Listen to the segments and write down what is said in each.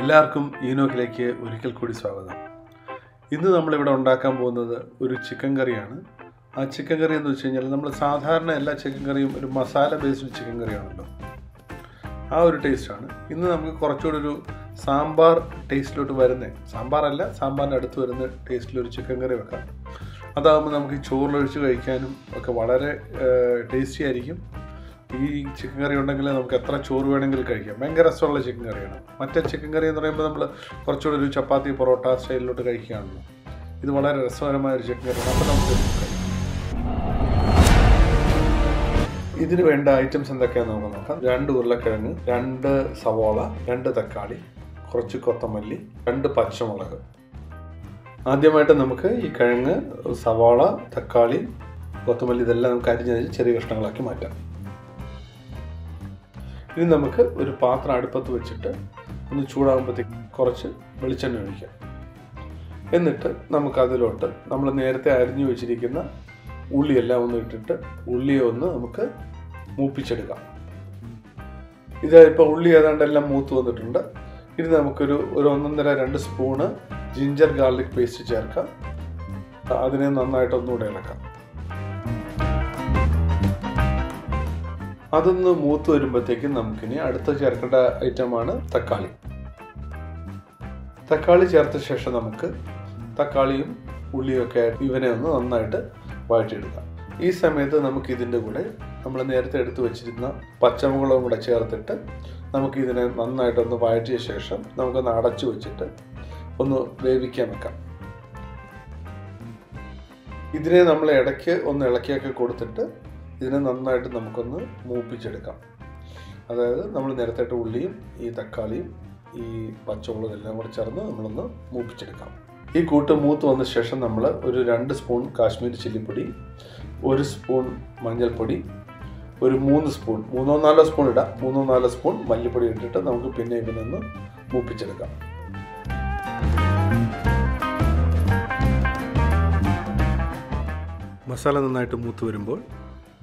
എല്ലാവർക്കും ഈനോക്കിലേക്ക് ഒരിക്കൽ കൂടി സ്വാഗതം. ഇന്ന് നമ്മളിവിടെ ഉണ്ടാക്കാൻ പോകുന്നത് ഒരു ചിക്കൻ കറിയാണ്. ആ ചിക്കൻ കറി എന്ന് വെച്ച് കഴിഞ്ഞാൽ നമ്മൾ സാധാരണ എല്ലാ ചിക്കൻ കറിയും ഒരു മസാല ബേസ്ഡ് ചിക്കൻ കറിയാണല്ലോ. ആ ഒരു ടേസ്റ്റാണ് ഇന്ന് നമുക്ക് കുറച്ചുകൂടി ഒരു സാമ്പാർ ടേസ്റ്റിലോട്ട് വരുന്ന. സാമ്പാറല്ല സാമ്പാറിന്റെ അടുത്ത് വരുന്ന ടേസ്റ്റിലൊരു ചിക്കൻ കറി വെക്കാം. അതാകുമ്പോൾ നമുക്ക് ചോറിലൊഴിച്ച് കഴിക്കാനും ഒക്കെ വളരെ ടേസ്റ്റി ആയിരിക്കും. ഈ ചിക്കൻ കറി ഉണ്ടെങ്കിൽ നമുക്ക് എത്ര ചോറ് വേണമെങ്കിലും കഴിക്കാം. ഭയങ്കര രസമുള്ള ചിക്കൻ കറിയാണ് മറ്റേ ചിക്കൻ കറി എന്ന് പറയുമ്പോൾ നമ്മൾ കുറച്ചുകൂടി ഒരു ചപ്പാത്തി പൊറോട്ട സ്റ്റൈലിലോട്ട് കഴിക്കുകയാണല്ലോ. ഇത് വളരെ രസകരമായ ഒരു ചിക്കൻ കറിയാണ് അപ്പോൾ നമുക്ക്. ഇതിന് വേണ്ട ഐറ്റംസ് എന്തൊക്കെയാണെന്ന് നമുക്ക് നോക്കാം. രണ്ട് ഉരുളക്കിഴങ്ങ് രണ്ട് സവോള രണ്ട് തക്കാളി കുറച്ച് കൊത്തമല്ലി രണ്ട് പച്ചമുളക്. ആദ്യമായിട്ട് നമുക്ക് ഈ കിഴങ്ങ് സവാള തക്കാളി കൊത്തമല്ലി ഇതെല്ലാം നമുക്ക് അരിഞ്ഞരിഞ്ഞ് ചെറിയ കഷ്ണങ്ങളാക്കി മാറ്റാം. ഇനി നമുക്ക് ഒരു പാത്രം അടുപ്പത്ത് വെച്ചിട്ട് ഒന്ന് ചൂടാകുമ്പോഴത്തേക്ക് കുറച്ച് വെളിച്ചെണ്ണ ഒഴിക്കാം. എന്നിട്ട് നമുക്കതിലോട്ട് നമ്മൾ നേരത്തെ അരിഞ്ഞു വെച്ചിരിക്കുന്ന ഉള്ളിയെല്ലാം ഒന്ന് ഇട്ടിട്ട് ഉള്ളിയെ ഒന്ന് നമുക്ക് മൂപ്പിച്ചെടുക്കാം. ഇത് ഇപ്പോൾ ഉള്ളി ഏതാണ്ട് എല്ലാം മൂത്ത് വന്നിട്ടുണ്ട്. ഇനി നമുക്കൊരു ഒരു ഒന്നൊന്നര രണ്ട് സ്പൂണ് ജിഞ്ചർ ഗാർലിക് പേസ്റ്റ് ചേർക്കാം. അതിനെ നന്നായിട്ട് ഒന്നുകൂടെ ഇളക്കാം. അതൊന്ന് മൂത്ത് വരുമ്പോഴത്തേക്കും നമുക്കിനി അടുത്ത ചേർക്കേണ്ട ഐറ്റമാണ് തക്കാളി. തക്കാളി ചേർത്ത ശേഷം നമുക്ക് തക്കാളിയും ഉള്ളിയൊക്കെ ഇവനെ ഒന്ന് നന്നായിട്ട് വഴറ്റിയെടുക്കാം. ഈ സമയത്ത് നമുക്ക് ഇതിന്റെ കൂടെ നമ്മൾ നേരത്തെ എടുത്തു വെച്ചിരുന്ന പച്ചമുളകും കൂടെ ചേർത്തിട്ട് നമുക്ക് ഇതിനെ നന്നായിട്ടൊന്ന് വഴറ്റിയ ശേഷം നമുക്കൊന്ന് അടച്ചു വെച്ചിട്ട് ഒന്ന് വേവിക്കാൻ വെക്കാം. ഇതിനെ നമ്മൾ ഇടയ്ക്ക് ഒന്ന് ഇളക്കിയൊക്കെ കൊടുത്തിട്ട് ഇതിനെ നന്നായിട്ട് നമുക്കൊന്ന് മൂപ്പിച്ചെടുക്കാം. അതായത് നമ്മൾ നേരത്തെ ഉള്ളിയും ഈ തക്കാളിയും ഈ പച്ചമുളകും എല്ലാം കൂടെ ചേർന്ന് നമ്മളൊന്ന് മൂപ്പിച്ചെടുക്കാം. ഈ കൂട്ട് മൂത്ത് വന്ന ശേഷം നമ്മൾ ഒരു രണ്ട് സ്പൂൺ കാശ്മീരി ചില്ലിപ്പൊടി ഒരു സ്പൂൺ മഞ്ഞൾപ്പൊടി ഒരു മൂന്ന് സ്പൂൺ മൂന്നോ നാലോ സ്പൂൺ ഇടാം. മൂന്നോ നാലോ സ്പൂൺ മല്ലിപ്പൊടി ഇട്ടിട്ട് നമുക്ക് പിന്നെ ഇതിനൊന്ന് മൂപ്പിച്ചെടുക്കാം. മസാല നന്നായിട്ട് മൂത്ത് വരുമ്പോൾ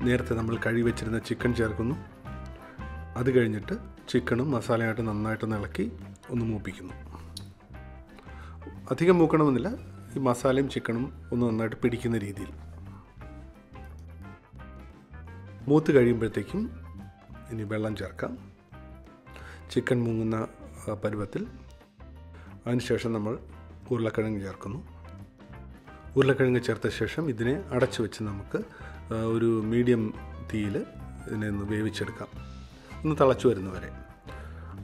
നേരത്തെ നമ്മൾ കഴുകി വെച്ചിരുന്ന ചിക്കൻ ചേർക്കുന്നു. അത് കഴിഞ്ഞിട്ട് ചിക്കനും മസാലയായിട്ട് നന്നായിട്ട് ഇളക്കി ഒന്ന് മൂപ്പിക്കുന്നു. അധികം മൂക്കണമെന്നില്ല ഈ മസാലയും ചിക്കനും ഒന്ന് നന്നായിട്ട് പിടിക്കുന്ന രീതിയിൽ. മൂത്ത് കഴിയുമ്പോഴത്തേക്കും ഇനി വെള്ളം ചേർക്കാം. ചിക്കൻ മൂങ്ങുന്ന പരുവത്തിൽ അതിനുശേഷം നമ്മൾ ഉരുളക്കിഴങ്ങ് ചേർക്കുന്നു. ഉരുളക്കിഴങ്ങ് ചേർത്ത ശേഷം ഇതിനെ അടച്ചു വെച്ച് നമുക്ക് ഒരു മീഡിയം തീയിൽ ഇതിനെ ഒന്ന് വേവിച്ചെടുക്കാം. ഒന്ന് തിളച്ചു വരുന്നവരെ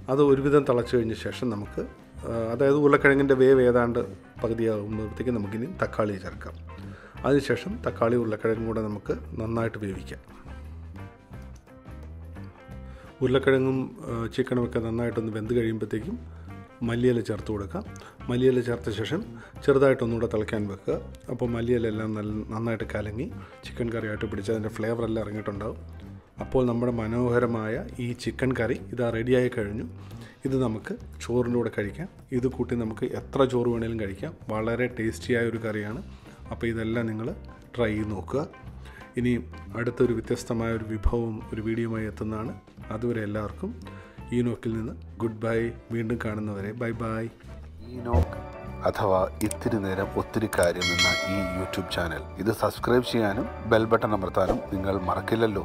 അത് ഒരുവിധം തിളച്ചു കഴിഞ്ഞ ശേഷം നമുക്ക് അതായത് ഉരുളക്കിഴങ്ങിന്റെ വേവ് ഏതാണ്ട് പകുതിയാകുമ്പോഴത്തേക്ക് നമുക്കിനി തക്കാളി ചേർക്കാം. അതിനുശേഷം തക്കാളി ഉരുളക്കിഴങ്ങും കൂടെ നമുക്ക് നന്നായിട്ട് വേവിക്കാം. ഉരുളക്കിഴങ്ങും ചിക്കനുമൊക്കെ നന്നായിട്ടൊന്ന് വെന്ത് കഴിയുമ്പോഴത്തേക്കും മല്ലിയില ചേർത്ത് കൊടുക്കുക. മല്ലിയില ചേർത്ത ശേഷം ചെറുതായിട്ടൊന്നുകൂടെ തിളയ്ക്കാൻ വെക്കുക. അപ്പോൾ മല്ലിയിലെല്ലാം നല്ല നന്നായിട്ട് കലങ്ങി ചിക്കൻ കറിയായിട്ട് പിടിച്ച് അതിന്റെ ഫ്ലേവറെല്ലാം ഇറങ്ങിയിട്ടുണ്ടാവും. അപ്പോൾ നമ്മുടെ മനോഹരമായ ഈ ചിക്കൻ കറി ഇതാ റെഡിയായി കഴിഞ്ഞു. ഇത് നമുക്ക് ചോറിന്റെ കൂടെ കഴിക്കാം. ഇത് കൂട്ടി നമുക്ക് എത്ര ചോറ് വേണേലും കഴിക്കാം. വളരെ ടേസ്റ്റിയായ ഒരു കറിയാണ്. അപ്പോൾ ഇതെല്ലാം നിങ്ങൾ ട്രൈ ചെയ്ത് നോക്കുക. ഇനി അടുത്തൊരു വ്യത്യസ്തമായ ഒരു വിഭവം ഒരു വീഡിയോയുമായി എത്തുന്നതാണ്. അതുവരെ എല്ലാവർക്കും ഈ നോക്കിൽ നിന്ന്. ഗുഡ് ബൈ വീണ്ടും കാണുന്നവരെ. ബൈ ബൈ ഈ നോക്ക് അഥവാ ഇത്തിരി നേരം ഒത്തിരി കാര്യം എന്ന ഈ യൂട്യൂബ് ചാനൽ. ഇത് സബ്സ്ക്രൈബ് ചെയ്യാനും ബെൽ ബട്ടൺ അമർത്താനും നിങ്ങൾ മറക്കില്ലല്ലോ.